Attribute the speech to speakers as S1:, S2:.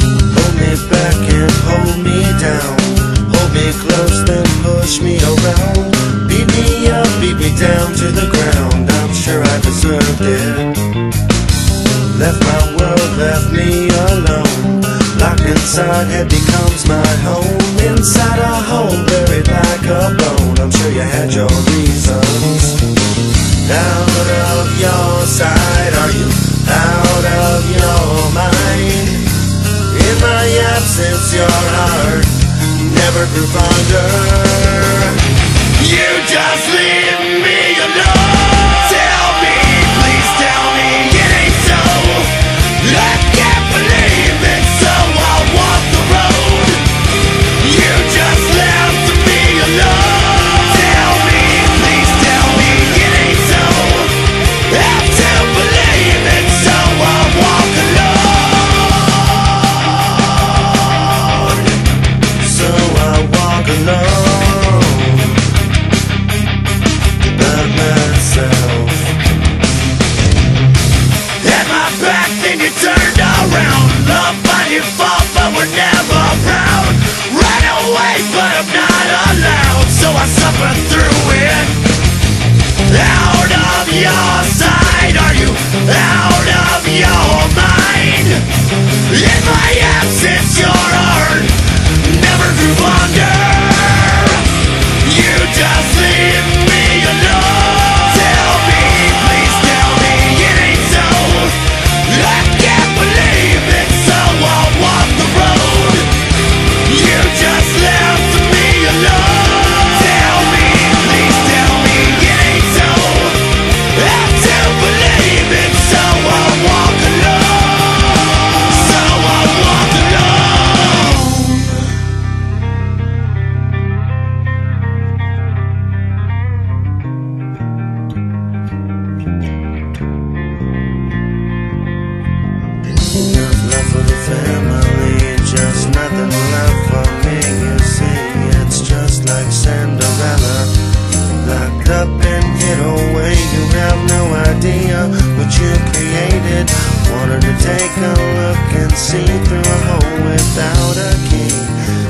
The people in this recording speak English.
S1: Hold me back and hold me down. Hold me close then push me around. Beat me up, beat me down to the ground. I'm sure I deserved it. Left my world, left me alone. Locked inside, it becomes my home. Inside a hole, buried like a bone. I'm sure you had your reasons. Now time since your heart never grew fonder. You just leave me. you fight. idea what you created. Wanted to take a look and see through a hole without a key.